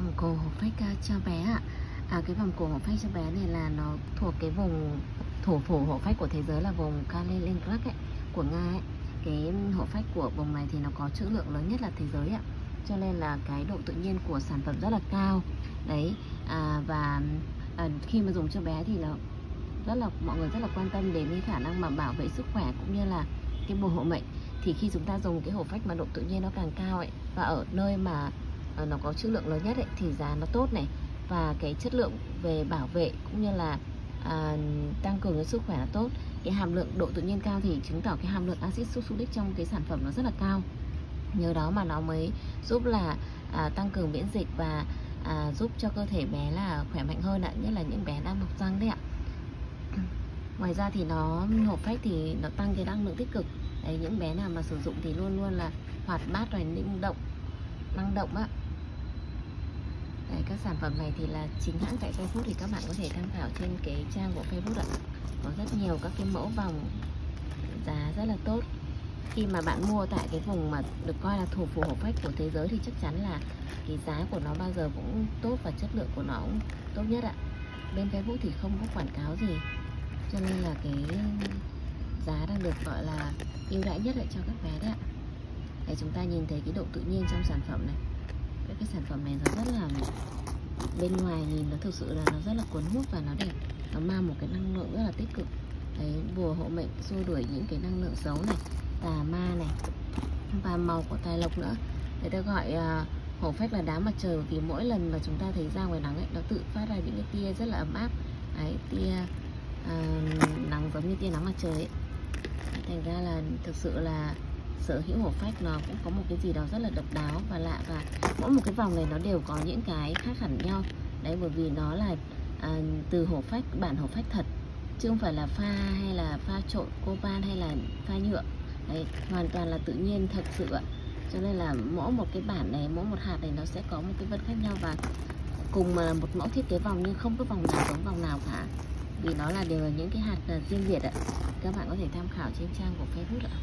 vòng cổ hổ phách ờ, cho bé ạ. À, cái vòng cổ hổ phách cho bé này là nó thuộc cái vùng thủ phủ hổ phách của thế giới là vùng Kaliningrad ấy, của Nga ấy. cái hổ phách của vùng này thì nó có trữ lượng lớn nhất là thế giới ạ. Cho nên là cái độ tự nhiên của sản phẩm rất là cao. Đấy à, và à, khi mà dùng cho bé thì là rất là mọi người rất là quan tâm đến cái khả năng mà bảo vệ sức khỏe cũng như là cái bộ hộ mệnh. Thì khi chúng ta dùng cái hổ phách mà độ tự nhiên nó càng cao ấy và ở nơi mà Ờ, nó có chất lượng lớn nhất ấy, thì giá nó tốt này. Và cái chất lượng về bảo vệ cũng như là à, tăng cường cái sức khỏe là tốt. Cái hàm lượng độ tự nhiên cao thì chứng tỏ cái hàm lượng axit sulfuric trong cái sản phẩm nó rất là cao. Nhờ đó mà nó mới giúp là à, tăng cường miễn dịch và à, giúp cho cơ thể bé là khỏe mạnh hơn ạ nhất là những bé đang mọc răng đấy ạ. Ngoài ra thì nó hộp phách thì nó tăng cái năng lượng tích cực. Đấy những bé nào mà sử dụng thì luôn luôn là hoạt bát rồi linh động năng động á đấy, các sản phẩm này thì là chính hãng tại Facebook thì các bạn có thể tham khảo trên cái trang của Facebook ạ. Có rất nhiều các cái mẫu vòng giá rất là tốt. Khi mà bạn mua tại cái vùng mà được coi là thủ phủ hổ phách của thế giới thì chắc chắn là cái giá của nó bao giờ cũng tốt và chất lượng của nó cũng tốt nhất ạ. Bên Facebook thì không có quảng cáo gì cho nên là cái giá đang được gọi là ưu đãi nhất lại cho các bé đấy ạ. Để chúng ta nhìn thấy cái độ tự nhiên trong sản phẩm này cái, cái sản phẩm này nó rất là bên ngoài nhìn nó thực sự là nó rất là cuốn hút và nó đẹp. Nó mang một cái năng lượng rất là tích cực. Đấy bùa hộ mệnh xua đuổi những cái năng lượng xấu này tà ma này và màu của tài lộc nữa. Người ta gọi uh, hổ phách là đá mặt trời vì mỗi lần mà chúng ta thấy ra ngoài nắng ấy, nó tự phát ra những cái tia rất là ấm áp. Đấy tia uh, nắng giống như tia nắng mặt trời ấy. thành ra là thực sự là sở hữu hổ phách nó cũng có một cái gì đó rất là độc đáo và lạ và mỗi một cái vòng này nó đều có những cái khác hẳn nhau. Đấy bởi vì nó là à, từ hổ phách bản hổ phách thật chứ không phải là pha hay là pha trộn copan hay là pha nhựa. Đấy hoàn toàn là tự nhiên thật sự ạ. Cho nên là mỗi một cái bản này mỗi một hạt này nó sẽ có một cái vân khác nhau và cùng mà một mẫu thiết kế vòng nhưng không có vòng nào giống vòng nào cả. Vì nó là đều là những cái hạt à, riêng biệt ạ. Các bạn có thể tham khảo trên trang của Facebook ạ.